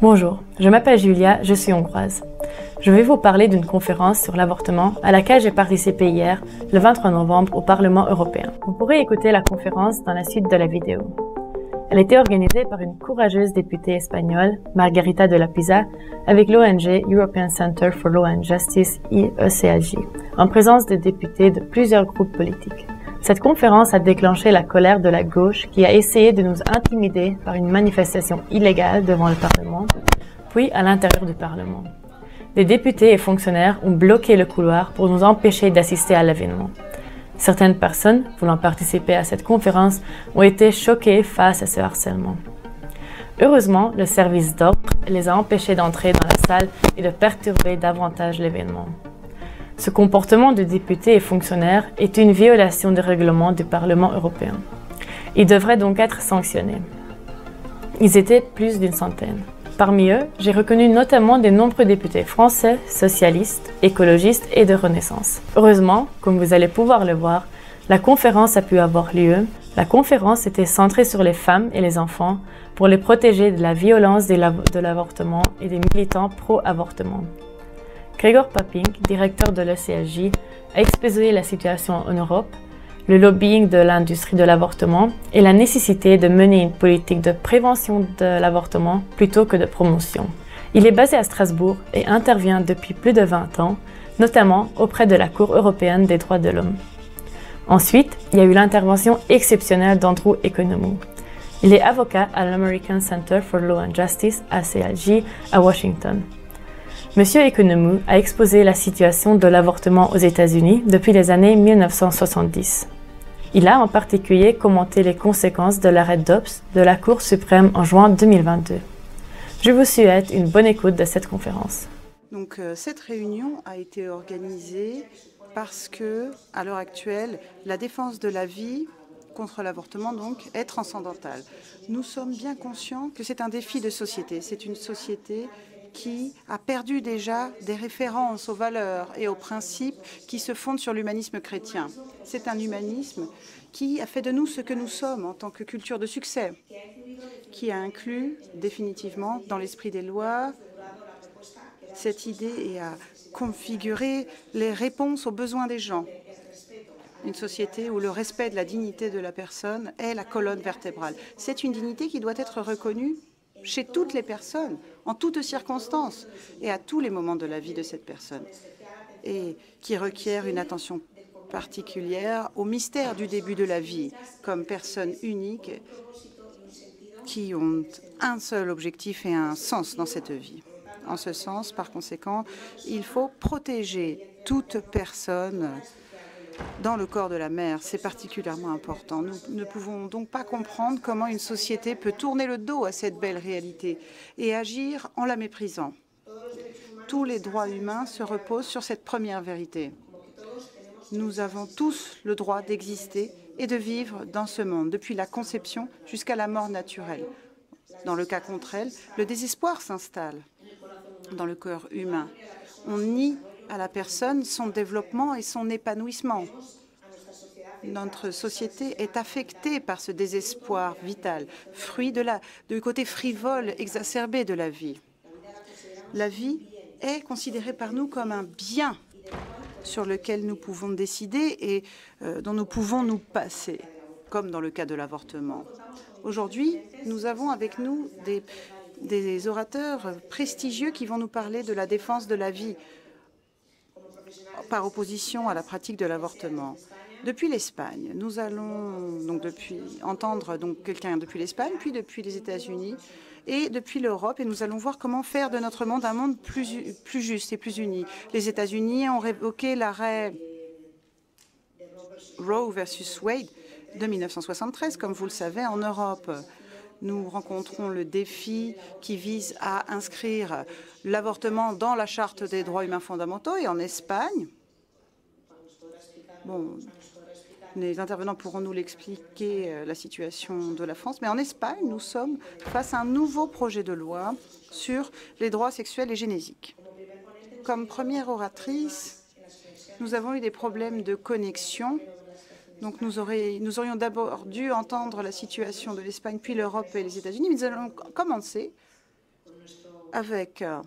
Bonjour, je m'appelle Julia, je suis hongroise. Je vais vous parler d'une conférence sur l'avortement à laquelle j'ai participé hier, le 23 novembre, au Parlement européen. Vous pourrez écouter la conférence dans la suite de la vidéo. Elle était organisée par une courageuse députée espagnole, Margarita de la Pisa, avec l'ONG European Center for Law and Justice IECLJ, en présence de députés de plusieurs groupes politiques. Cette conférence a déclenché la colère de la gauche qui a essayé de nous intimider par une manifestation illégale devant le Parlement, puis à l'intérieur du Parlement. Les députés et fonctionnaires ont bloqué le couloir pour nous empêcher d'assister à l'événement. Certaines personnes voulant participer à cette conférence ont été choquées face à ce harcèlement. Heureusement, le service d'ordre les a empêchés d'entrer dans la salle et de perturber davantage l'événement. Ce comportement de députés et fonctionnaires est une violation des règlements du Parlement européen. Ils devraient donc être sanctionnés. Ils étaient plus d'une centaine. Parmi eux, j'ai reconnu notamment des nombreux députés français, socialistes, écologistes et de Renaissance. Heureusement, comme vous allez pouvoir le voir, la conférence a pu avoir lieu. La conférence était centrée sur les femmes et les enfants pour les protéger de la violence de l'avortement et des militants pro-avortement. Gregor Paping, directeur de l'ECLJ, a exposé la situation en Europe, le lobbying de l'industrie de l'avortement et la nécessité de mener une politique de prévention de l'avortement plutôt que de promotion. Il est basé à Strasbourg et intervient depuis plus de 20 ans, notamment auprès de la Cour européenne des droits de l'homme. Ensuite, il y a eu l'intervention exceptionnelle d'Andrew Economou. Il est avocat à l'American Center for Law and Justice, ACLJ, à Washington. Monsieur Economou a exposé la situation de l'avortement aux États-Unis depuis les années 1970. Il a en particulier commenté les conséquences de l'arrêt Dobbs de la Cour suprême en juin 2022. Je vous souhaite une bonne écoute de cette conférence. Donc, euh, cette réunion a été organisée parce que, à l'heure actuelle, la défense de la vie contre l'avortement donc est transcendantale. Nous sommes bien conscients que c'est un défi de société. C'est une société qui a perdu déjà des références aux valeurs et aux principes qui se fondent sur l'humanisme chrétien. C'est un humanisme qui a fait de nous ce que nous sommes en tant que culture de succès, qui a inclus définitivement dans l'esprit des lois cette idée et a configuré les réponses aux besoins des gens. Une société où le respect de la dignité de la personne est la colonne vertébrale. C'est une dignité qui doit être reconnue chez toutes les personnes, en toutes circonstances et à tous les moments de la vie de cette personne, et qui requiert une attention particulière au mystère du début de la vie, comme personnes uniques qui ont un seul objectif et un sens dans cette vie. En ce sens, par conséquent, il faut protéger toute personne dans le corps de la mère. C'est particulièrement important. Nous ne pouvons donc pas comprendre comment une société peut tourner le dos à cette belle réalité et agir en la méprisant. Tous les droits humains se reposent sur cette première vérité. Nous avons tous le droit d'exister et de vivre dans ce monde, depuis la conception jusqu'à la mort naturelle. Dans le cas contre elle, le désespoir s'installe dans le corps humain. On nie à la personne son développement et son épanouissement. Notre société est affectée par ce désespoir vital, fruit du côté frivole exacerbé de la vie. La vie est considérée par nous comme un bien sur lequel nous pouvons décider et euh, dont nous pouvons nous passer, comme dans le cas de l'avortement. Aujourd'hui, nous avons avec nous des orateurs prestigieux qui vont nous parler de la défense de la vie par opposition à la pratique de l'avortement. Depuis l'Espagne, nous allons donc entendre quelqu'un depuis l'Espagne, puis depuis les États-Unis et depuis l'Europe, et nous allons voir comment faire de notre monde un monde plus, plus juste et plus uni. Les États-Unis ont révoqué l'arrêt Roe versus Wade de 1973, comme vous le savez, en Europe nous rencontrons le défi qui vise à inscrire l'avortement dans la Charte des droits humains fondamentaux. Et en Espagne, bon, les intervenants pourront nous l'expliquer, euh, la situation de la France. Mais en Espagne, nous sommes face à un nouveau projet de loi sur les droits sexuels et génésiques. Comme première oratrice, nous avons eu des problèmes de connexion donc nous, aurions d'abord dû entendre la situation de l'Espagne, puis l'Europe et les États-Unis, mais nous allons commencer avec euh,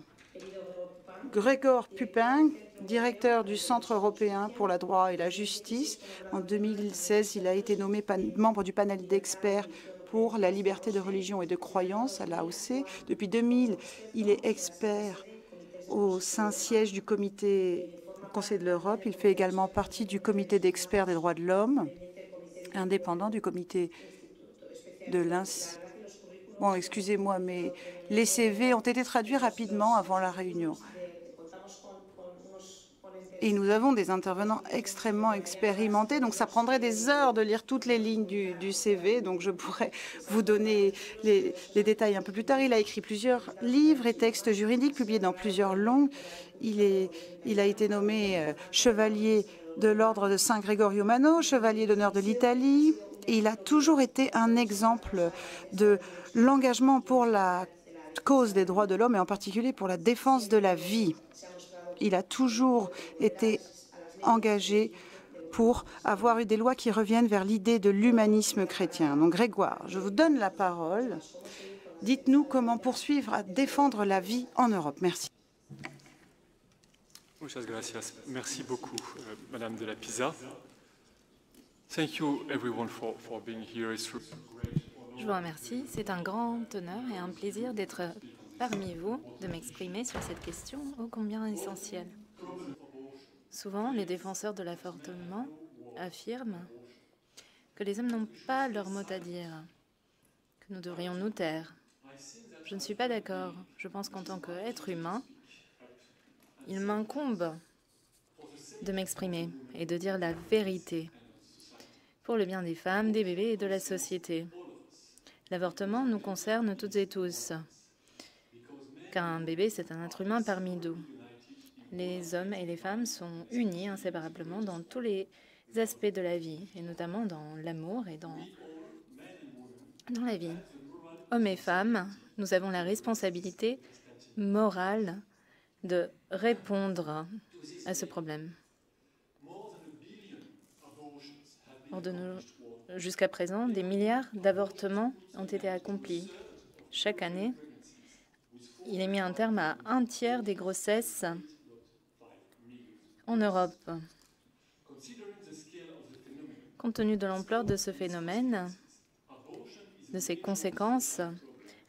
Grégor Pupin, directeur du Centre européen pour le droit et la justice. En 2016, il a été nommé membre du panel d'experts pour la liberté de religion et de croyance à l'AOC. Depuis 2000, il est expert au Saint-Siège du comité Conseil de l'Europe. Il fait également partie du comité d'experts des droits de l'homme, indépendant du comité de l'INS. Bon, excusez-moi, mais les CV ont été traduits rapidement avant la réunion. Et nous avons des intervenants extrêmement expérimentés, donc ça prendrait des heures de lire toutes les lignes du, CV, donc je pourrais vous donner les, détails un peu plus tard. Il a écrit plusieurs livres et textes juridiques publiés dans plusieurs langues. Il, a été nommé euh, chevalier de l'ordre de Saint Gregorio Mano, chevalier d'honneur de l'Italie. Il a toujours été un exemple de l'engagement pour la cause des droits de l'homme et en particulier pour la défense de la vie il a toujours été engagé pour avoir eu des lois qui reviennent vers l'idée de l'humanisme chrétien. Donc Grégoire, je vous donne la parole. Dites-nous comment poursuivre à défendre la vie en Europe. Merci. Muchas gracias. Merci beaucoup, euh, Madame de la Pisa. Thank you everyone for, for being here. Je vous remercie. C'est un grand honneur et un plaisir d'être parmi vous de m'exprimer sur cette question ô combien essentielle. Souvent, les défenseurs de l'avortement affirment que les hommes n'ont pas leur mot à dire, que nous devrions nous taire. Je ne suis pas d'accord. Je pense qu'en tant qu'être humain, il m'incombe de m'exprimer et de dire la vérité pour le bien des femmes, des bébés et de la société. L'avortement nous concerne toutes et tous qu'un bébé, c'est un être humain parmi nous. Les hommes et les femmes sont unis inséparablement dans tous les aspects de la vie, et notamment dans l'amour et dans, dans la vie. Hommes et femmes, nous avons la responsabilité morale de répondre à ce problème. Jusqu'à présent, des milliards d'avortements ont été accomplis. Chaque année, il est mis un terme à un tiers des grossesses en Europe. Compte tenu de l'ampleur de ce phénomène, de ses conséquences,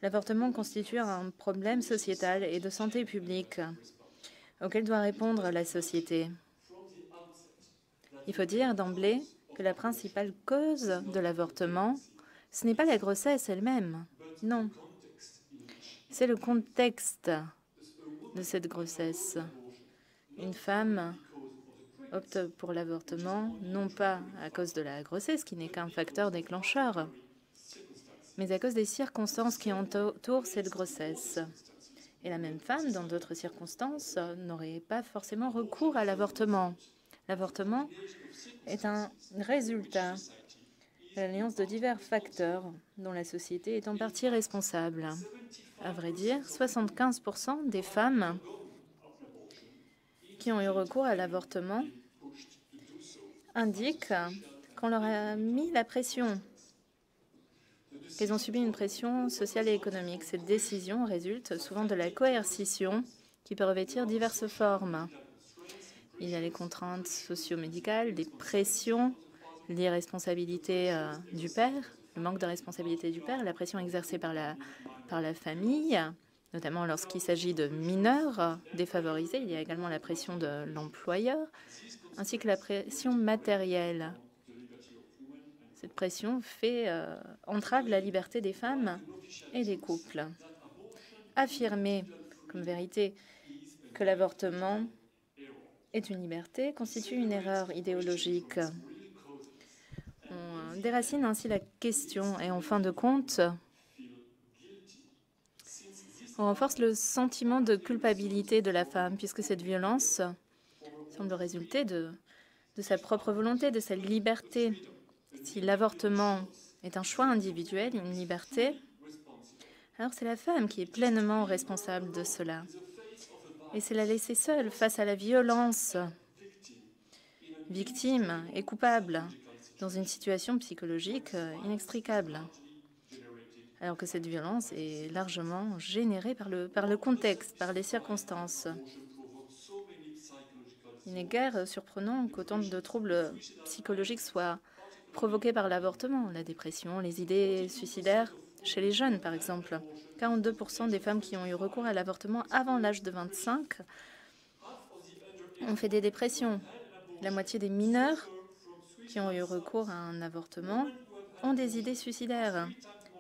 l'avortement constitue un problème sociétal et de santé publique auquel doit répondre la société. Il faut dire d'emblée que la principale cause de l'avortement, ce n'est pas la grossesse elle-même, non, c'est le contexte de cette grossesse. Une femme opte pour l'avortement, non pas à cause de la grossesse, qui n'est qu'un facteur déclencheur, mais à cause des circonstances qui entourent cette grossesse. Et la même femme, dans d'autres circonstances, n'aurait pas forcément recours à l'avortement. L'avortement est un résultat de l'alliance de divers facteurs dont la société est en partie responsable. À vrai dire, 75% des femmes qui ont eu recours à l'avortement indiquent qu'on leur a mis la pression, qu'elles ont subi une pression sociale et économique. Cette décision résulte souvent de la coercition qui peut revêtir diverses formes. Il y a les contraintes socio-médicales, des pressions, l'irresponsabilité euh, du père, le manque de responsabilité du père, la pression exercée par la par la famille, notamment lorsqu'il s'agit de mineurs défavorisés. Il y a également la pression de l'employeur, ainsi que la pression matérielle. Cette pression fait euh, entrave la liberté des femmes et des couples. Affirmer comme vérité que l'avortement est une liberté constitue une erreur idéologique. On déracine ainsi la question et en fin de compte, on renforce le sentiment de culpabilité de la femme, puisque cette violence semble résulter de, sa propre volonté, de sa liberté. Si l'avortement est un choix individuel, une liberté, alors c'est la femme qui est pleinement responsable de cela. Et c'est la laisser seule face à la violence, victime et coupable, dans une situation psychologique inextricable. Alors que cette violence est largement générée par le, par le contexte, par les circonstances. Il n'est guère surprenant qu'autant de troubles psychologiques soient provoqués par l'avortement, la dépression, les idées suicidaires chez les jeunes, par exemple. 42% des femmes qui ont eu recours à l'avortement avant l'âge de 25 ont fait des dépressions. La moitié des mineurs qui ont eu recours à un avortement ont des idées suicidaires.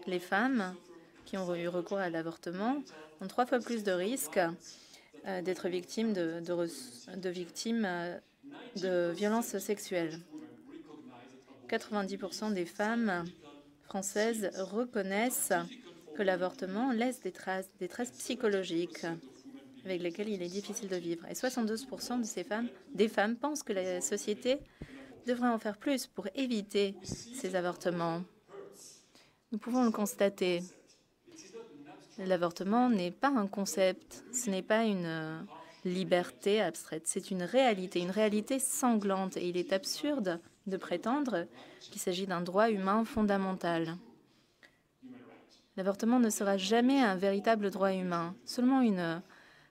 Les femmes qui ont eu recours à l'avortement ont trois fois plus de risques euh, d'être victimes de, victimes euh, de violences sexuelles. 90% des femmes françaises reconnaissent que l'avortement laisse des traces, psychologiques avec lesquelles il est difficile de vivre. Et 72% de ces femmes, des femmes pensent que la société devrait en faire plus pour éviter ces avortements. Nous pouvons le constater. L'avortement n'est pas un concept, ce n'est pas une euh, liberté abstraite, c'est une réalité, une réalité sanglante. Et il est absurde de prétendre qu'il s'agit d'un droit humain fondamental. L'avortement ne sera jamais un véritable droit humain, seulement une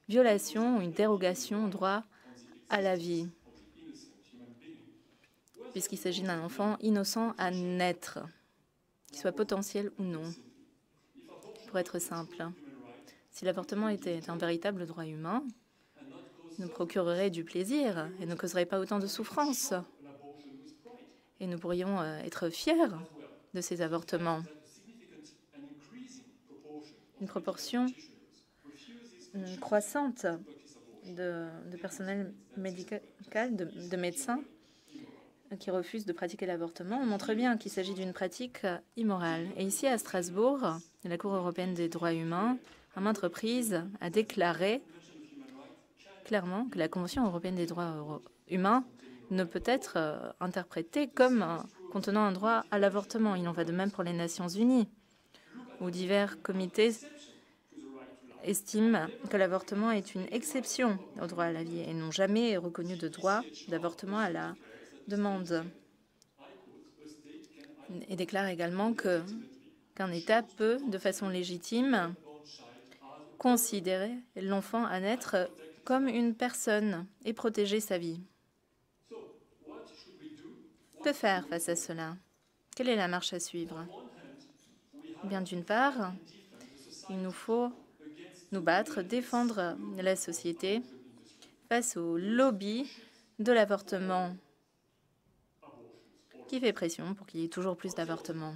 violation ou une dérogation au droit à la vie, puisqu'il s'agit d'un enfant innocent à naître, qu'il soit potentiel ou non. Pour être simple, si l'avortement était un véritable droit humain, nous procurerait du plaisir et ne causerait pas autant de souffrance. Et nous pourrions euh, être fiers de ces avortements. Une proportion croissante de, personnel médical, de, médecins qui refusent de pratiquer l'avortement montre bien qu'il s'agit d'une pratique immorale. Et ici, à Strasbourg, la Cour européenne des droits humains, à maintes reprises, a déclaré clairement que la Convention européenne des droits humains ne peut être euh, interprétée comme contenant un droit à l'avortement. Il en va de même pour les Nations unies, où divers comités estiment que l'avortement est une exception au droit à la vie et n'ont jamais reconnu de droit d'avortement à la demande. Et déclarent également qu'un État peut, de façon légitime, considérer l'enfant à naître comme une personne et protéger sa vie. Que faire face à cela? Quelle est la marche à suivre? Bien d'une part, il nous faut nous battre, défendre la société face au lobby de l'avortement qui fait pression pour qu'il y ait toujours plus d'avortements.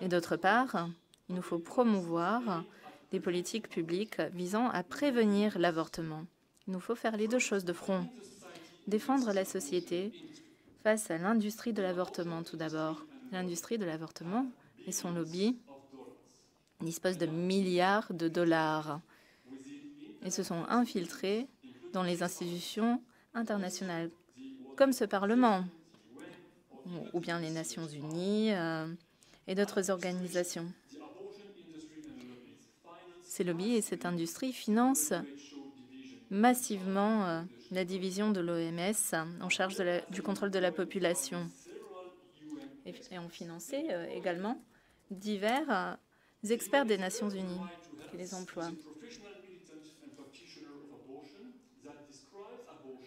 Et d'autre part, il nous faut promouvoir des politiques publiques visant à prévenir l'avortement. Il nous faut faire les deux choses de front. Défendre la société face à l'industrie de l'avortement tout d'abord. L'industrie de l'avortement et son lobby disposent de milliards de dollars et se sont infiltrés dans les institutions internationales, comme ce Parlement, ou bien les Nations Unies euh, et d'autres organisations. Ces lobbies et cette industrie financent massivement euh, la division de l'OMS en charge du contrôle de la population et, ont financé euh, également divers experts des Nations Unies qui les emploient.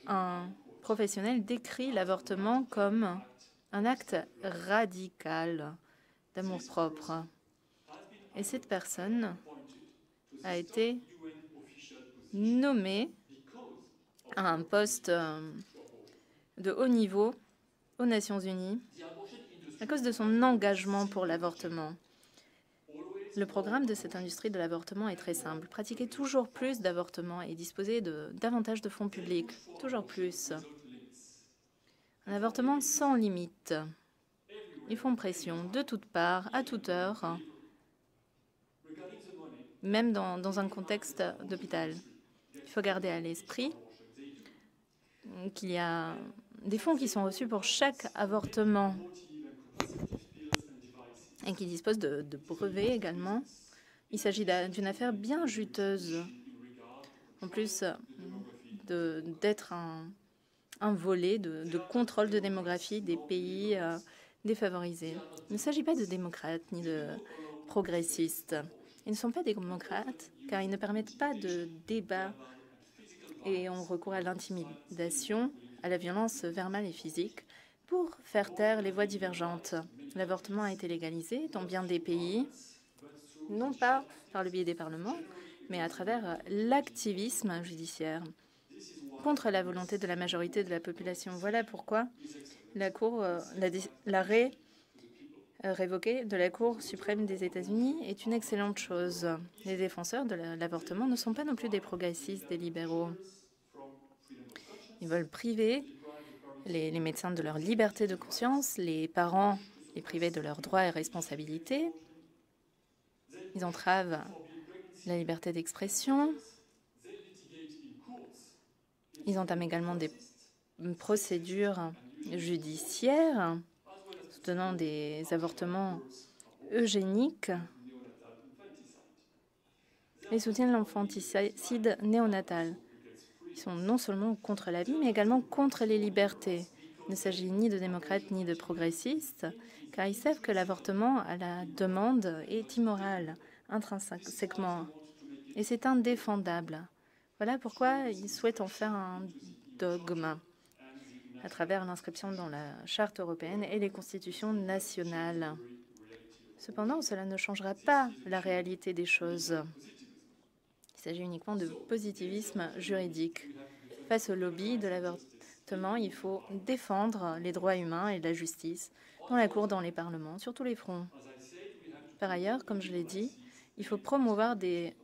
Un professionnel décrit l'avortement comme un acte radical d'amour-propre. Et cette personne a été nommée à un poste euh, de haut niveau aux Nations Unies à cause de son engagement pour l'avortement. Le programme de cette industrie de l'avortement est très simple. Pratiquer toujours plus d'avortements et disposer de davantage de fonds publics. Toujours plus. Un avortement sans limite. Ils font pression de toutes parts, à toute heure, même dans, un contexte d'hôpital. Il faut garder à l'esprit qu'il y a des fonds qui sont reçus pour chaque avortement et qui dispose de, brevets également. Il s'agit d'une affaire bien juteuse. En plus d'être un, un, volet de, contrôle de démographie des pays euh, défavorisés. Il ne s'agit pas de démocrates ni de progressistes. Ils ne sont pas démocrates car ils ne permettent pas de débat et ont recours à l'intimidation, à la violence verbale et physique pour faire taire les voix divergentes. L'avortement a été légalisé dans bien des pays, non pas par le biais des parlements, mais à travers l'activisme judiciaire contre la volonté de la majorité de la population. Voilà pourquoi la Cour, euh, l'arrêt euh, révoqué de la Cour suprême des États-Unis est une excellente chose. Les défenseurs de l'avortement ne sont pas non plus des progressistes, des libéraux. Ils veulent priver les, les médecins de leur liberté de conscience, les parents les priver de leurs droits et responsabilités. Ils entravent la liberté d'expression. Ils entament également des procédures judiciaires soutenant des avortements eugéniques et soutiennent l'enfanticide néonatal. Ils sont non seulement contre la vie, mais également contre les libertés. Il ne s'agit ni de démocrates ni de progressistes, car ils savent que l'avortement à la demande est immoral intrinsèquement, et c'est indéfendable. Voilà pourquoi ils souhaitent en faire un dogme à travers l'inscription dans la Charte européenne et les constitutions nationales. Cependant, cela ne changera pas la réalité des choses. Il s'agit uniquement de positivisme juridique. Face au lobby de l'avortement, il faut défendre les droits humains et la justice dans la Cour, dans les parlements, sur tous les fronts. Par ailleurs, comme je l'ai dit, il faut promouvoir des,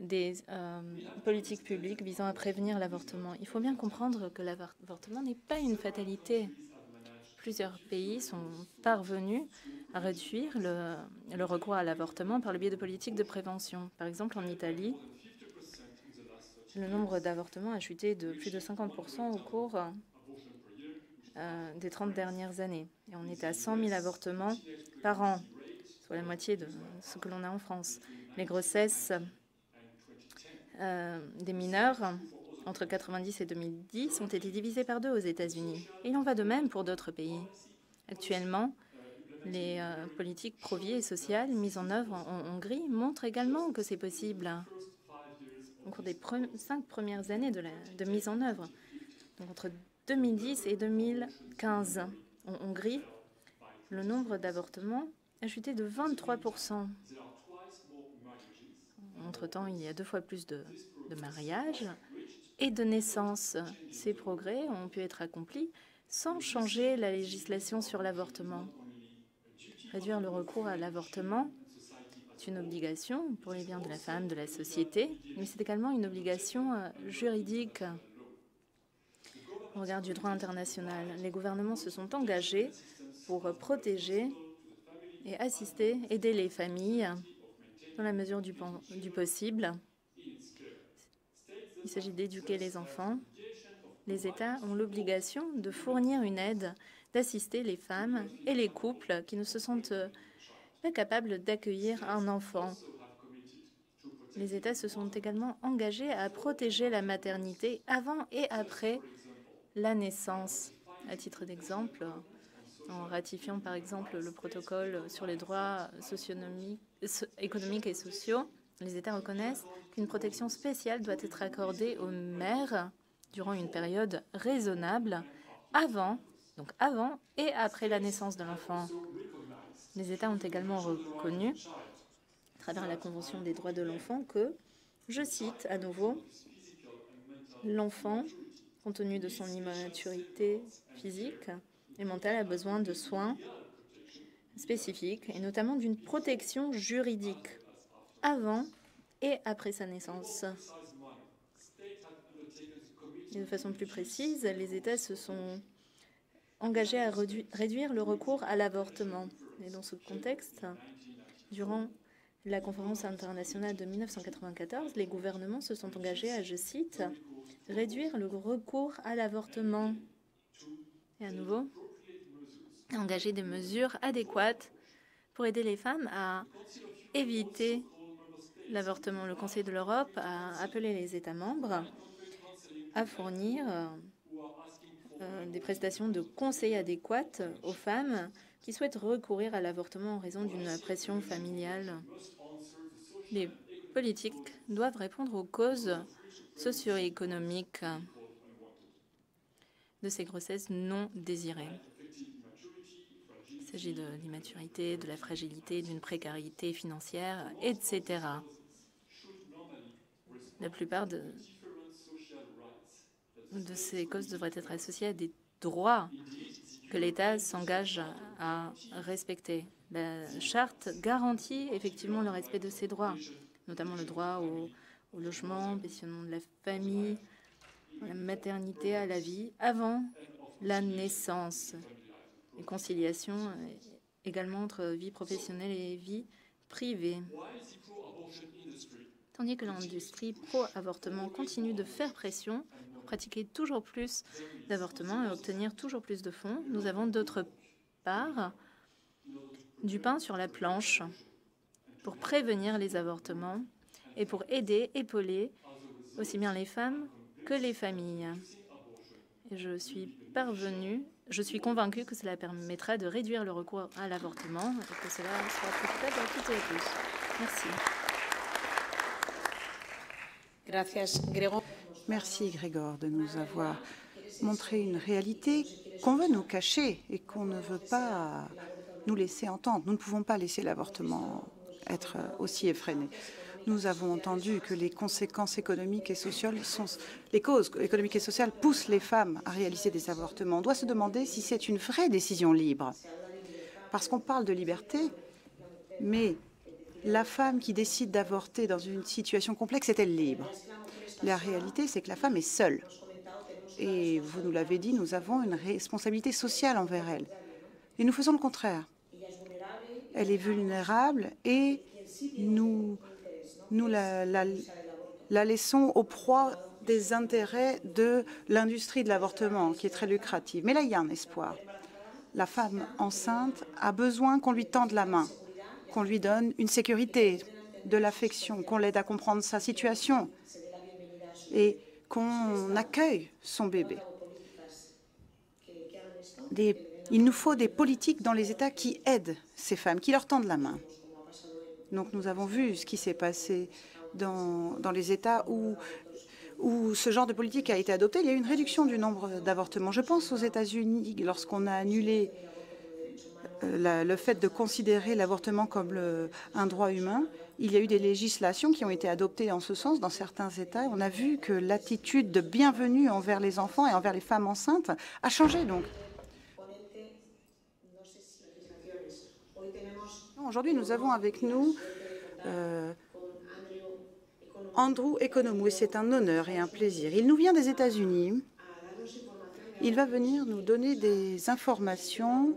des euh, politiques publiques visant à prévenir l'avortement. Il faut bien comprendre que l'avortement n'est pas une fatalité. Plusieurs pays sont parvenus à réduire le, recours à l'avortement par le biais de politiques de prévention. Par exemple, en Italie, le nombre d'avortements a chuté de plus de 50% au cours euh, des 30 dernières années. Et on est à 100 000 avortements par an, soit la moitié de ce que l'on a en France. Les grossesses euh, des mineurs entre 90 et 2010 ont été divisées par deux aux États-Unis. Et il en va de même pour d'autres pays. Actuellement, les euh, politiques pro-vie et sociales mises en œuvre en, Hongrie montrent également que c'est possible au cours des cinq premières années de mise en œuvre. Donc entre 2010 et 2015, en Hongrie, le nombre d'avortements a chuté de 23 Entre-temps, il y a deux fois plus de, mariages et de naissances. Ces progrès ont pu être accomplis sans changer la législation sur l'avortement. Réduire le recours à l'avortement est une obligation pour les biens de la femme, de la société, mais c'est également une obligation euh, juridique au regard du droit international. Les gouvernements se sont engagés pour protéger et assister, aider les familles dans la mesure du, du possible. Il s'agit d'éduquer les enfants. Les États ont l'obligation de fournir une aide, d'assister les femmes et les couples qui ne se sentent pas capables d'accueillir un enfant. Les États se sont également engagés à protéger la maternité avant et après la naissance. À titre d'exemple, en ratifiant par exemple le protocole sur les droits économiques et sociaux, les États reconnaissent qu'une protection spéciale doit être accordée aux mères durant une période raisonnable avant, avant et après la naissance de l'enfant. Les États ont également reconnu, à travers la Convention des droits de l'enfant, que, je cite à nouveau, l'enfant, compte tenu de son immaturité physique et mentale, a besoin de soins spécifiques et notamment d'une protection juridique avant et après sa naissance. de façon plus précise, les États se sont engagés à réduire le recours à l'avortement. Et dans ce contexte, durant la conférence internationale de 1994, les gouvernements se sont engagés à, je cite, réduire le recours à l'avortement et à nouveau engager des mesures adéquates pour aider les femmes à éviter l'avortement. Le Conseil de l'Europe a appelé les États membres à fournir euh, des prestations de conseil adéquates aux femmes qui souhaitent recourir à l'avortement en raison d'une pression familiale. Les politiques doivent répondre aux causes socio-économiques de ces grossesses non désirées. Il s'agit de l'immaturité, de la fragilité, d'une précarité financière, etc. La plupart de, ces causes devraient être associées à des droits que l'État s'engage à respecter. La charte garantit effectivement le respect de ces droits, notamment le droit au, logement, au pensionnement de la famille, la maternité, à la vie, avant la naissance. Et conciliation également entre vie professionnelle et vie privée. Tandis que l'industrie pro-avortement continue de faire pression pratiquer toujours plus d'avortements et obtenir toujours plus de fonds. Nous avons d'autre part du pain sur la planche pour prévenir les avortements et pour aider, épauler aussi bien les femmes que les familles. Et je suis parvenue, je suis convaincue que cela permettra de réduire le recours à l'avortement et que cela sera profitable à toutes et à tous. Merci. Merci Grégor de nous avoir montré une réalité qu'on veut nous cacher et qu'on ne veut pas nous laisser entendre. Nous ne pouvons pas laisser l'avortement être aussi effréné. Nous avons entendu que les conséquences économiques et sociales sont les causes économiques et sociales poussent les femmes à réaliser des avortements. On doit se demander si c'est une vraie décision libre, parce qu'on parle de liberté, mais la femme qui décide d'avorter dans une situation complexe est-elle libre? La réalité, c'est que la femme est seule. Et vous nous l'avez dit, nous avons une responsabilité sociale envers elle. Et nous faisons le contraire. Elle est vulnérable et nous, nous la, la, la laissons au proie des intérêts de l'industrie de l'avortement, qui est très lucrative. Mais là, il y a un espoir. La femme enceinte a besoin qu'on lui tende la main, qu'on lui donne une sécurité, de l'affection, qu'on l'aide à comprendre sa situation, et qu'on accueille son bébé. Il nous faut des politiques dans les États qui aident ces femmes, qui leur tendent la main. Donc nous avons vu ce qui s'est passé dans, les États où, ce genre de politique a été adopté. Il y a eu une réduction du nombre d'avortements. Je pense aux États-Unis, lorsqu'on a annulé euh, le fait de considérer l'avortement comme un droit humain, il y a eu des législations qui ont été adoptées en ce sens dans certains États. On a vu que l'attitude de bienvenue envers les enfants et envers les femmes enceintes a changé donc. Aujourd'hui, nous avons avec nous euh, Andrew Economou et c'est un honneur et un plaisir. Il nous vient des États-Unis. Il va venir nous donner des informations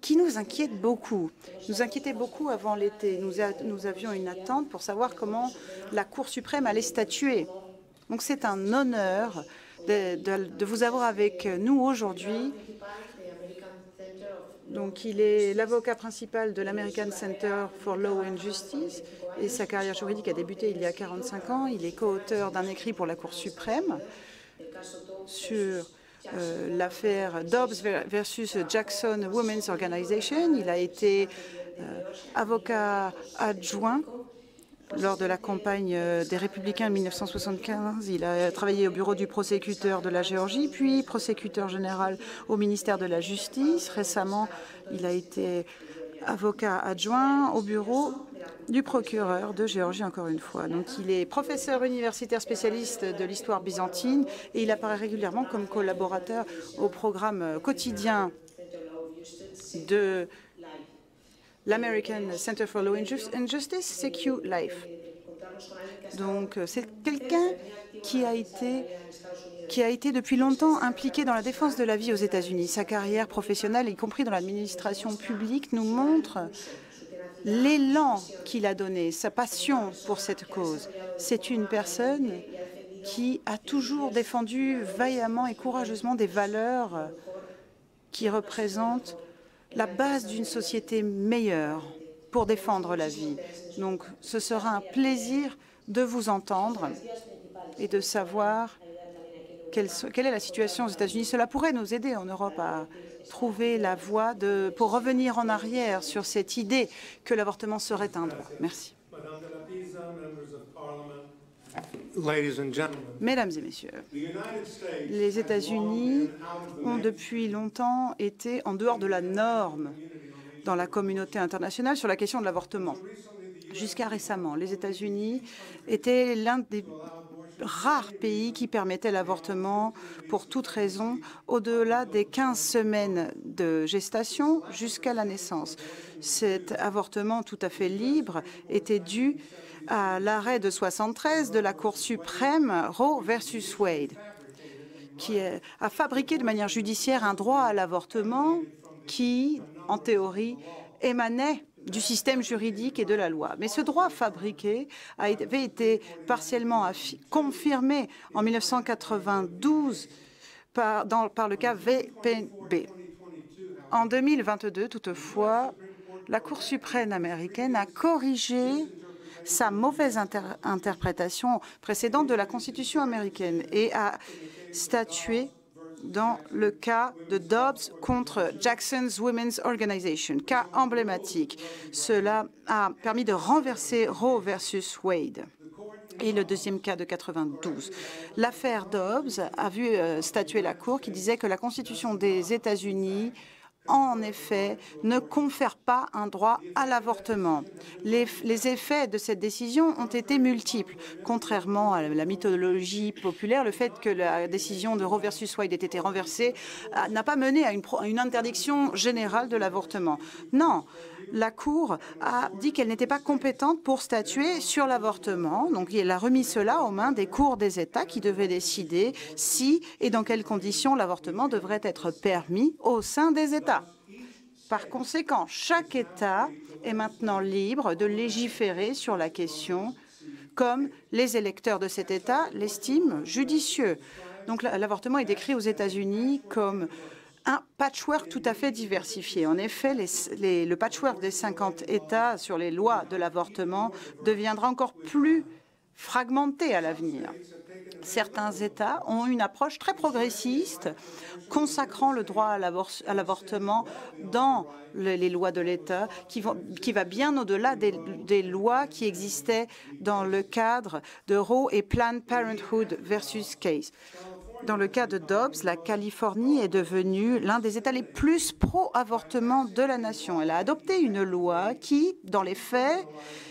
qui nous inquiète beaucoup. Nous inquiétait beaucoup avant l'été. Nous, avions une attente pour savoir comment la Cour suprême allait statuer. Donc c'est un honneur de, vous avoir avec nous aujourd'hui. Donc il est l'avocat principal de l'American Center for Law and Justice et sa carrière juridique a débuté il y a 45 ans. Il est co-auteur d'un écrit pour la Cour suprême sur euh, l'affaire Dobbs versus Jackson Women's Organization. Il a été euh, avocat adjoint lors de la campagne euh, des Républicains en 1975. Il a travaillé au bureau du prosécuteur de la Géorgie, puis prosécuteur général au ministère de la Justice. Récemment, il a été avocat adjoint au bureau du procureur de Géorgie, encore une fois. Donc, il est professeur universitaire spécialiste de l'histoire byzantine et il apparaît régulièrement comme collaborateur au programme quotidien de l'American Center for Law and Justice, CQ Life. Donc, c'est quelqu'un qui a été qui a été depuis longtemps impliqué dans la défense de la vie aux États-Unis. Sa carrière professionnelle, y compris dans l'administration publique, nous montre l'élan qu'il a donné, sa passion pour cette cause. C'est une personne qui a toujours défendu vaillamment et courageusement des valeurs qui représentent la base d'une société meilleure pour défendre la vie. Donc ce sera un plaisir de vous entendre et de savoir quelle, est la situation aux États-Unis. Cela pourrait nous aider en Europe à trouver la voie pour revenir en arrière sur cette idée que l'avortement serait un droit. Merci. Mesdames et messieurs, les États-Unis ont depuis longtemps été en dehors de la norme dans la communauté internationale sur la question de l'avortement. Jusqu'à récemment, les États-Unis étaient l'un des rares pays qui permettaient l'avortement pour toute raison au-delà des 15 semaines de gestation jusqu'à la naissance. Cet avortement tout à fait libre était dû à l'arrêt de 73 de la Cour suprême Roe versus Wade, qui a fabriqué de manière judiciaire un droit à l'avortement qui, en théorie, émanait du système juridique et de la loi. Mais ce droit fabriqué avait été partiellement confirmé en 1992 par, dans, par le cas VPB. En 2022, toutefois, la Cour suprême américaine a corrigé sa mauvaise interprétation précédente de la Constitution américaine et a statué dans le cas de Dobbs contre Jackson's Women's Organization, cas emblématique. Cela a permis de renverser Roe versus Wade et le deuxième cas de 92. L'affaire Dobbs a vu euh, statuer la Cour qui disait que la Constitution des États-Unis en effet, ne confère pas un droit à l'avortement. Les, effets de cette décision ont été multiples. Contrairement à la mythologie populaire, le fait que la décision de Roe versus Wade ait été renversée euh, n'a pas mené à une, à une interdiction générale de l'avortement. Non, la Cour a dit qu'elle n'était pas compétente pour statuer sur l'avortement. Donc, elle a remis cela aux mains des cours des États qui devaient décider si et dans quelles conditions l'avortement devrait être permis au sein des États. Par conséquent, chaque État est maintenant libre de légiférer sur la question comme les électeurs de cet État l'estiment judicieux. Donc l'avortement est décrit aux États-Unis comme un patchwork tout à fait diversifié. En effet, le patchwork des 50 États sur les lois de l'avortement deviendra encore plus fragmenté à l'avenir. Certains États ont une approche très progressiste, consacrant le droit à l'avortement dans les lois de l'État, qui, va bien au-delà des, des, lois qui existaient dans le cadre de Roe et Planned Parenthood versus Case. Dans le cas de Dobbs, la Californie est devenue l'un des États les plus pro-avortement de la nation. Elle a adopté une loi qui, dans les faits,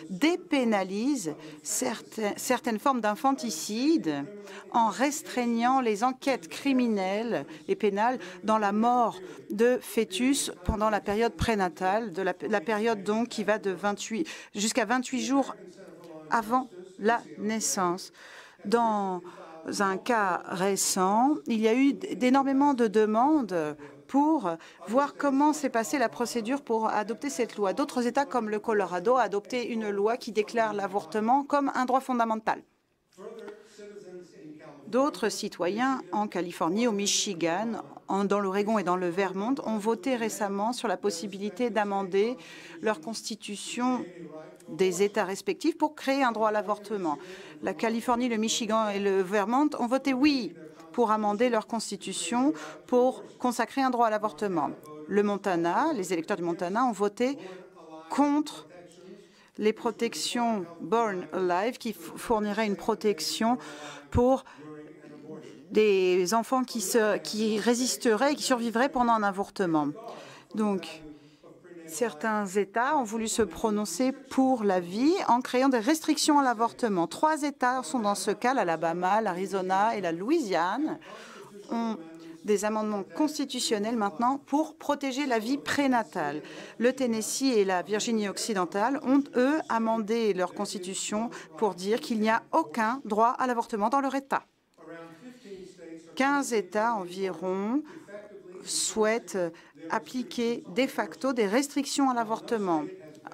dépénalise certaines, formes d'infanticide en restreignant les enquêtes criminelles et pénales dans la mort de fœtus pendant la période prénatale, de la, période donc qui va de 28 jusqu'à 28 jours avant la naissance. Un cas récent, il y a eu énormément de demandes pour voir comment s'est passée la procédure pour adopter cette loi. D'autres États, comme le Colorado, ont adopté une loi qui déclare l'avortement comme un droit fondamental. D'autres citoyens en Californie, au Michigan, dans l'Oregon et dans le Vermont ont voté récemment sur la possibilité d'amender leur constitution des États respectifs pour créer un droit à l'avortement. La Californie, le Michigan et le Vermont ont voté oui pour amender leur constitution pour consacrer un droit à l'avortement. Le Montana, les électeurs du Montana ont voté contre les protections Born Alive qui fourniraient une protection pour des enfants qui, résisteraient et qui survivraient pendant un avortement. Donc, Certains États ont voulu se prononcer pour la vie en créant des restrictions à l'avortement. Trois États sont dans ce cas, l'Alabama, l'Arizona et la Louisiane, ont des amendements constitutionnels maintenant pour protéger la vie prénatale. Le Tennessee et la Virginie occidentale ont, eux, amendé leur constitution pour dire qu'il n'y a aucun droit à l'avortement dans leur État. 15 États environ souhaitent appliquer de facto des restrictions à l'avortement.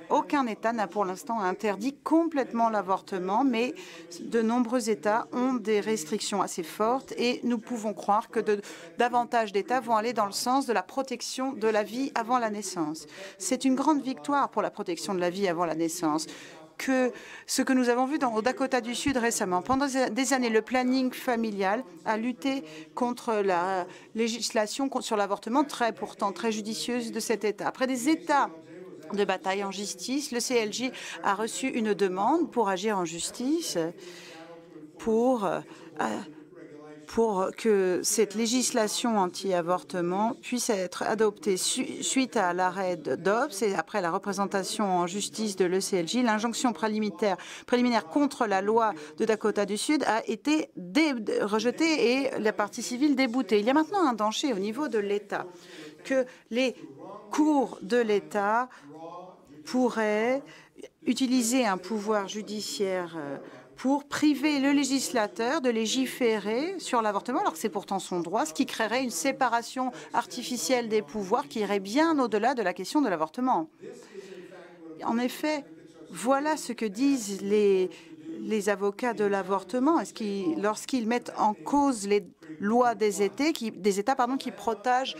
Aucun État n'a pour l'instant interdit complètement l'avortement, mais de nombreux États ont des restrictions assez fortes et nous pouvons croire que davantage d'États vont aller dans le sens de la protection de la vie avant la naissance. C'est une grande victoire pour la protection de la vie avant la naissance que ce que nous avons vu dans, au Dakota du Sud récemment. Pendant des années, le planning familial a lutté contre la législation sur l'avortement, très pourtant très judicieuse de cet État. Après des États de bataille en justice, le CLJ a reçu une demande pour agir en justice pour euh, pour que cette législation anti-avortement puisse être adoptée suite à l'arrêt de Dobbs et après la représentation en justice de l'ECLJ, l'injonction préliminaire, préliminaire contre la loi de Dakota du Sud a été rejetée et la partie civile déboutée. Il y a maintenant un danger au niveau de l'État que les cours de l'État pourraient utiliser un pouvoir judiciaire euh, pour priver le législateur de légiférer sur l'avortement, alors que c'est pourtant son droit, ce qui créerait une séparation artificielle des pouvoirs qui irait bien au-delà de la question de l'avortement. En effet, voilà ce que disent les, avocats de l'avortement lorsqu'ils mettent en cause les lois des États qui, protègent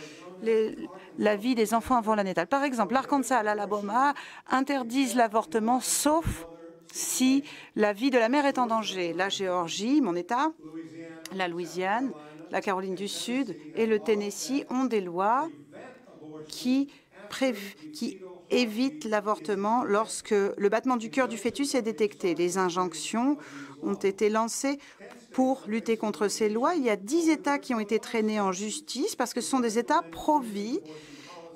la vie des enfants avant la natal. Par exemple, l'Arkansas, l'Alabama interdisent l'avortement sauf si la vie de la mère est en danger. La Géorgie, mon État, la Louisiane, la Caroline du Sud et le Tennessee ont des lois qui, évitent l'avortement lorsque le battement du cœur du fœtus est détecté. Les injonctions ont été lancées pour lutter contre ces lois. Il y a dix États qui ont été traînés en justice parce que ce sont des États pro-vie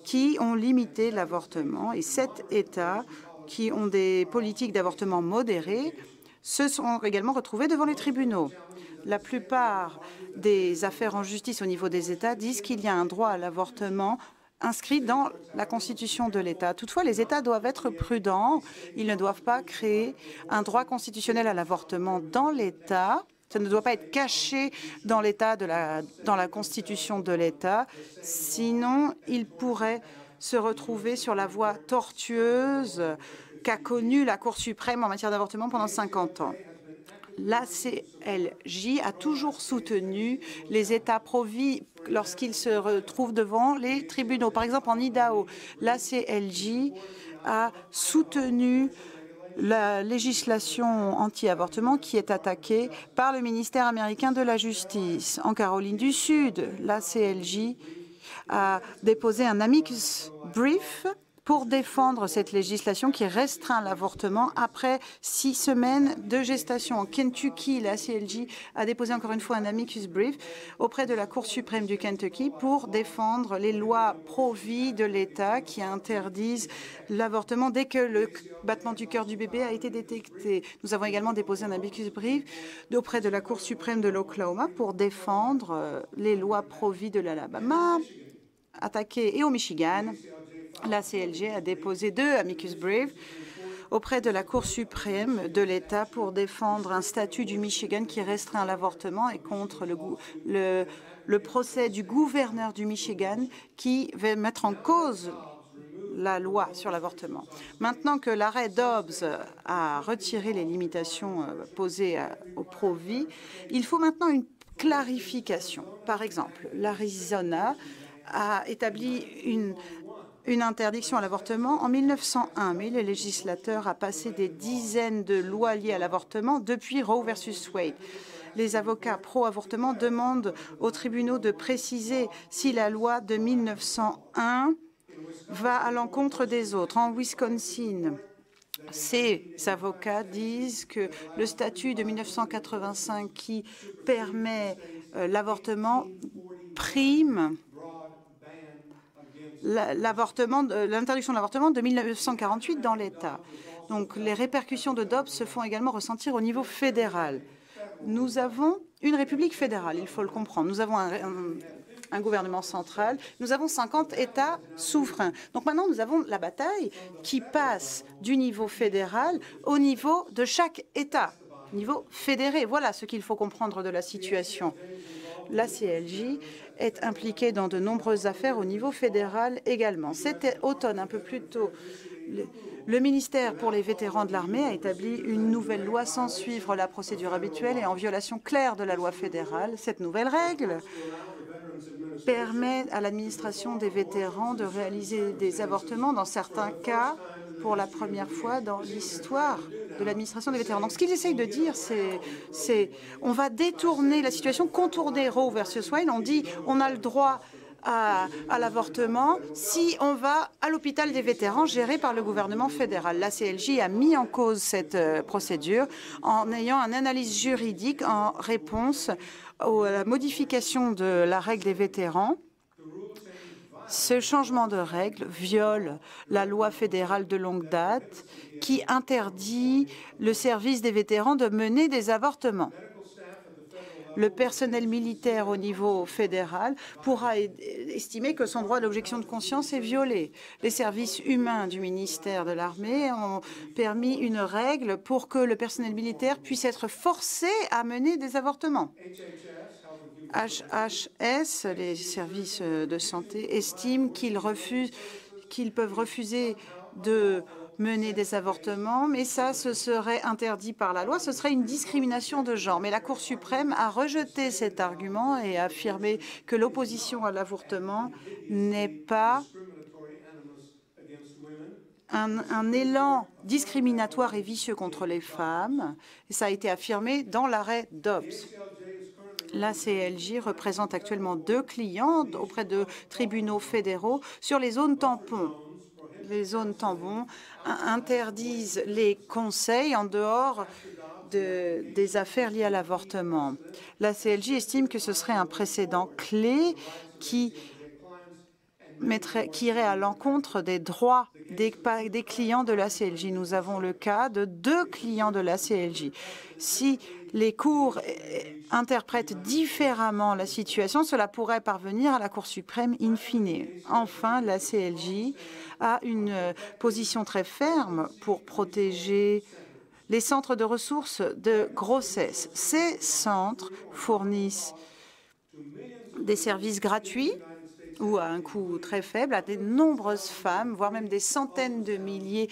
qui ont limité l'avortement et sept États qui ont des politiques d'avortement modérées se sont également retrouvés devant les tribunaux. La plupart des affaires en justice au niveau des États disent qu'il y a un droit à l'avortement inscrit dans la Constitution de l'État. Toutefois, les États doivent être prudents. Ils ne doivent pas créer un droit constitutionnel à l'avortement dans l'État. Ça ne doit pas être caché dans l'État, dans la Constitution de l'État. Sinon, ils pourraient se retrouver sur la voie tortueuse qu'a connue la Cour suprême en matière d'avortement pendant 50 ans. L'ACLJ a toujours soutenu les États pro-vie lorsqu'ils se retrouvent devant les tribunaux. Par exemple, en Idaho, l'ACLJ a soutenu la législation anti-avortement qui est attaquée par le ministère américain de la Justice. En Caroline du Sud, l'ACLJ a déposé un amicus brief pour défendre cette législation qui restreint l'avortement après six semaines de gestation. En Kentucky, la CLJ a déposé encore une fois un amicus brief auprès de la Cour suprême du Kentucky pour défendre les lois pro-vie de l'État qui interdisent l'avortement dès que le battement du cœur du bébé a été détecté. Nous avons également déposé un amicus brief auprès de la Cour suprême de l'Oklahoma pour défendre euh, les lois pro-vie de l'Alabama attaqué et au Michigan. La CLG a déposé deux amicus briefs auprès de la Cour suprême de l'État pour défendre un statut du Michigan qui restreint l'avortement et contre le, procès du gouverneur du Michigan qui veut mettre en cause la loi sur l'avortement. Maintenant que l'arrêt Dobbs a retiré les limitations euh, posées au pro-vie, il faut maintenant une clarification. Par exemple, l'Arizona a établi une, interdiction à l'avortement en 1901, mais le législateur a passé des dizaines de lois liées à l'avortement depuis Roe versus Wade. Les avocats pro-avortement demandent aux tribunaux de préciser si la loi de 1901 va à l'encontre des autres. En Wisconsin, ces avocats disent que le statut de 1985 qui permet euh, l'avortement prime l'avortement, l'interdiction de l'avortement de 1948 dans l'État. Donc les répercussions de Dobbs se font également ressentir au niveau fédéral. Nous avons une république fédérale, il faut le comprendre. Nous avons un gouvernement central. Nous avons 50 États souverains. Donc maintenant, nous avons la bataille qui passe du niveau fédéral au niveau de chaque État, niveau fédéré. Voilà ce qu'il faut comprendre de la situation. La CLJ est impliqué dans de nombreuses affaires au niveau fédéral également. Cet automne, un peu plus tôt, le ministère pour les vétérans de l'armée a établi une nouvelle loi sans suivre la procédure habituelle et en violation claire de la loi fédérale. Cette nouvelle règle permet à l'administration des vétérans de réaliser des avortements dans certains cas pour la première fois dans l'histoire de l'administration des vétérans. Donc ce qu'ils essayent de dire, c'est on va détourner la situation, contourner Roe versus Wayne. On dit on a le droit à, l'avortement si on va à l'hôpital des vétérans géré par le gouvernement fédéral. La CLJ a mis en cause cette euh, procédure en ayant une analyse juridique en réponse à la modification de la règle des vétérans. Ce changement de règle viole la loi fédérale de longue date qui interdit le service des vétérans de mener des avortements le personnel militaire au niveau fédéral pourra estimer que son droit d'objection de conscience est violé. Les services humains du ministère de l'Armée ont permis une règle pour que le personnel militaire puisse être forcé à mener des avortements. HHS, les services de santé, estiment qu'ils peuvent refuser de mener des avortements, mais ça, ce serait interdit par la loi. Ce serait une discrimination de genre. Mais la Cour suprême a rejeté cet argument et a affirmé que l'opposition à l'avortement n'est pas un, élan discriminatoire et vicieux contre les femmes. Ça a été affirmé dans l'arrêt Dobbs. La CLJ représente actuellement deux clients auprès de tribunaux fédéraux sur les zones tampons les zones tampons interdisent les conseils en dehors de, des affaires liées à l'avortement. La CLJ estime que ce serait un précédent clé qui irait à l'encontre des droits des, des, clients de la CLJ. Nous avons le cas de deux clients de la CLJ. Si les cours interprètent différemment la situation, cela pourrait parvenir à la Cour suprême in fine. Enfin, la CLJ a une euh, position très ferme pour protéger les centres de ressources de grossesse. Ces centres fournissent des services gratuits ou à un coût très faible à de nombreuses femmes, voire même des centaines de milliers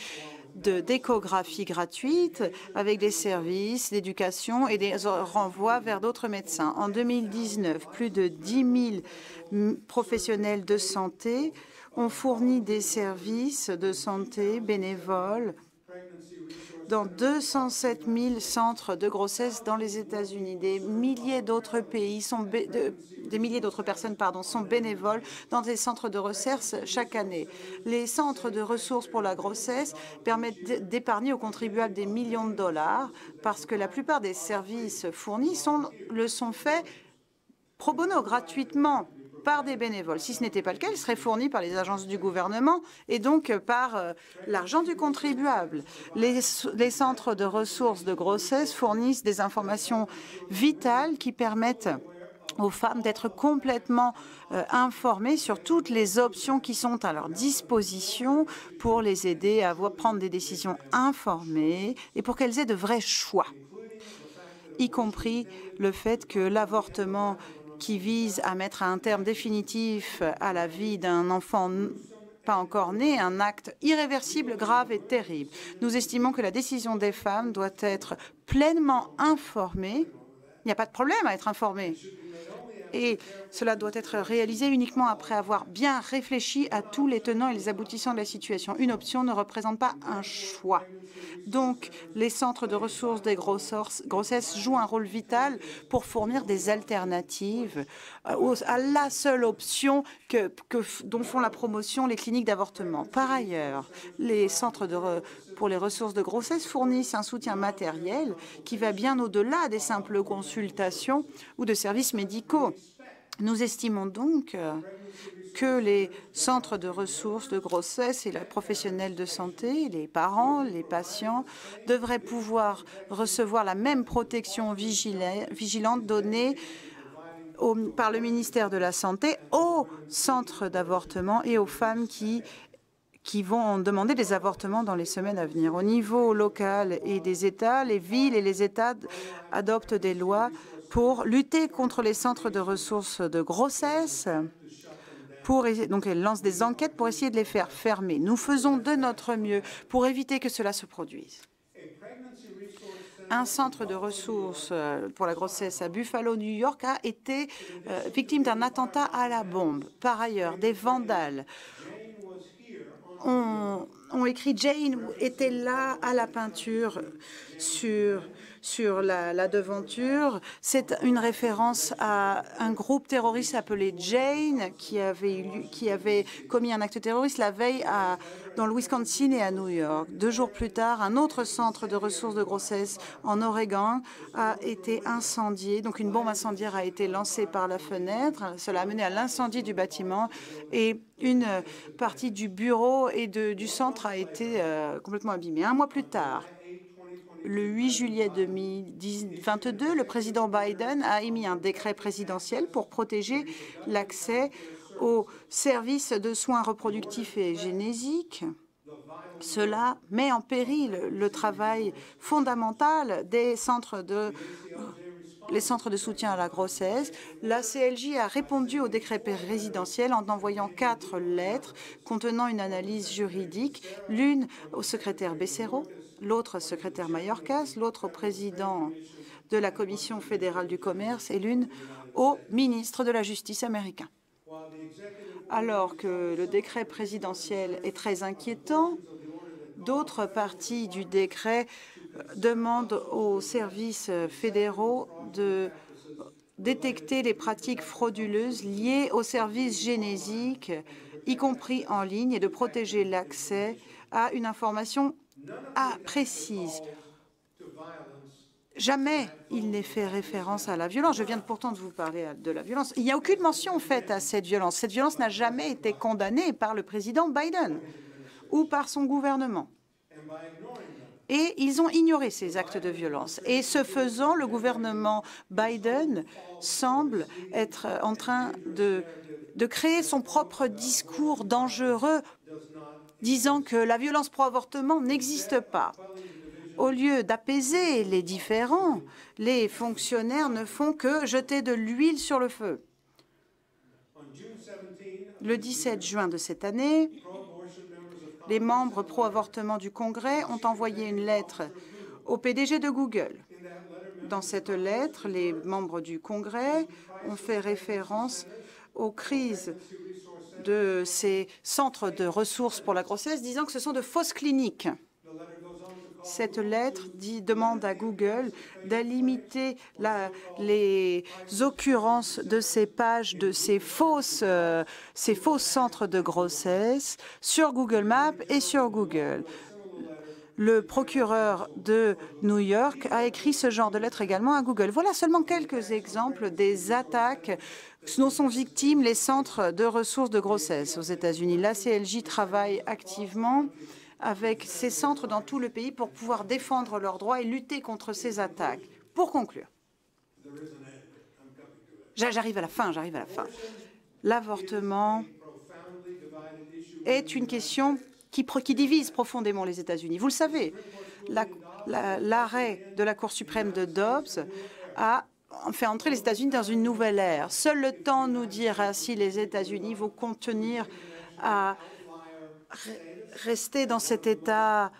d'échographie gratuite avec des services d'éducation et des renvois vers d'autres médecins. En 2019, plus de 10 000 professionnels de santé on fournit des services de santé bénévoles dans 207 000 centres de grossesse dans les États-Unis. Des milliers d'autres pays sont des milliers d'autres personnes sont bénévoles dans des centres de recherche chaque année. Les centres de ressources pour la grossesse permettent d'épargner aux contribuables des millions de dollars parce que la plupart des services fournis le sont faits pro bono, gratuitement par des bénévoles. Si ce n'était pas le cas, il serait fourni par les agences du gouvernement et donc par euh, l'argent du contribuable. Les, centres de ressources de grossesse fournissent des informations vitales qui permettent aux femmes d'être complètement euh, informées sur toutes les options qui sont à leur disposition pour les aider à prendre des décisions informées et pour qu'elles aient de vrais choix y compris le fait que l'avortement qui vise à mettre un terme définitif à la vie d'un enfant pas encore né, un acte irréversible, grave et terrible. Nous estimons que la décision des femmes doit être pleinement informée. Il n'y a pas de problème à être informée et cela doit être réalisé uniquement après avoir bien réfléchi à tous les tenants et les aboutissants de la situation. Une option ne représente pas un choix. Donc, les centres de ressources des grossesses jouent un rôle vital pour fournir des alternatives euh, à la seule option que, dont font la promotion les cliniques d'avortement. Par ailleurs, les centres de, pour les ressources de grossesse fournissent un soutien matériel qui va bien au-delà des simples consultations ou de services médicaux. Nous estimons donc euh, que les centres de ressources de grossesse et les professionnels de santé, les parents, les patients, devraient pouvoir recevoir la même protection vigilante donnée par le ministère de la Santé aux centres d'avortement et aux femmes qui qui vont demander des avortements dans les semaines à venir. Au niveau local et des États, les villes et les États adoptent des lois pour lutter contre les centres de ressources de grossesse. Pour, donc, elles lancent des enquêtes pour essayer de les faire fermer. Nous faisons de notre mieux pour éviter que cela se produise. Un centre de ressources euh, pour la grossesse à Buffalo, New York, a été euh, victime d'un attentat à la bombe. Par ailleurs, des vandales ont, ont écrit Jane était là à la peinture sur sur la, devanture. C'est une référence à un groupe terroriste appelé Jane qui avait, commis un acte terroriste la veille dans le Wisconsin et à New York. Deux jours plus tard, un autre centre de ressources de grossesse en Oregon a été incendié. Donc une bombe incendiaire a été lancée par la fenêtre. Cela a mené à l'incendie du bâtiment et une partie du bureau et du centre a été euh, complètement abîmée. Un mois plus tard, le 8 juillet 2022, le président Biden a émis un décret présidentiel pour protéger l'accès aux services de soins reproductifs et génésiques. Cela met en péril le travail fondamental des centres de soutien à la grossesse. La CLJ a répondu au décret présidentiel en envoyant quatre lettres contenant une analyse juridique, l'une au secrétaire Becerro, l'autre secrétaire Mayorkas, l'autre président de la Commission fédérale du commerce et l'une au ministre de la Justice américain. Alors que le décret présidentiel est très inquiétant, d'autres parties du décret demandent aux services fédéraux de détecter les pratiques frauduleuses liées aux services génésiques, y compris en ligne, et de protéger l'accès à une information ah, précise. Jamais il n'est fait référence à la violence. Je viens pourtant de vous parler de la violence. Il n'y a aucune mention faite à cette violence. Cette violence n'a jamais été condamnée par le président Biden ou par son gouvernement. Et ils ont ignoré ces actes de violence. Et ce faisant, le gouvernement Biden semble être en train de, de créer son propre discours dangereux disant que la violence pro-avortement n'existe pas. Au lieu d'apaiser les différends, les fonctionnaires ne font que jeter de l'huile sur le feu. Le 17 juin de cette année, les membres pro-avortement du Congrès ont envoyé une lettre au PDG de Google. Dans cette lettre, les membres du Congrès ont fait référence aux crises de ces centres de ressources pour la grossesse, disant que ce sont de fausses cliniques. Cette lettre demande à Google de limiter les occurrences de ces pages, de ces fausses, euh, ces faux centres de grossesse sur Google Maps et sur Google. Le procureur de New York a écrit ce genre de lettre également à Google. Voilà seulement quelques exemples des attaques dont sont victimes les centres de ressources de grossesse aux États-Unis. La CLJ travaille activement avec ces centres dans tout le pays pour pouvoir défendre leurs droits et lutter contre ces attaques. Pour conclure, j'arrive à la fin, j'arrive à la fin. L'avortement est une question qui, divise profondément les États-Unis. Vous le savez, l'arrêt de la Cour suprême de Dobbs a fait entrer les États-Unis dans une nouvelle ère. Seul le temps nous dira si les États-Unis vont continuer à rester dans cet état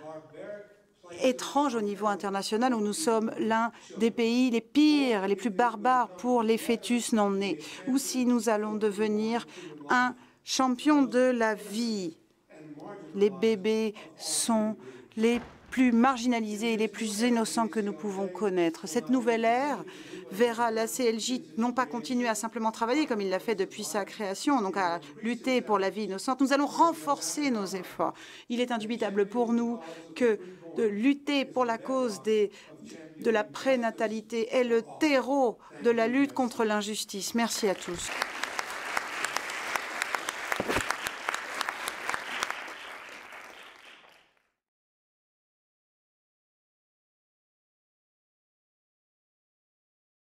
étrange au niveau international où nous sommes l'un des pays les pires, les plus barbares pour les fœtus non nés, ou si nous allons devenir un champion de la vie les bébés sont les plus marginalisés et les plus innocents que nous pouvons connaître. Cette nouvelle ère verra la CLJ non pas continuer à simplement travailler comme il l'a fait depuis sa création, donc à lutter pour la vie innocente. Nous allons renforcer nos efforts. Il est indubitable pour nous que de lutter pour la cause de la prénatalité est le terreau de la lutte contre l'injustice. Merci à tous.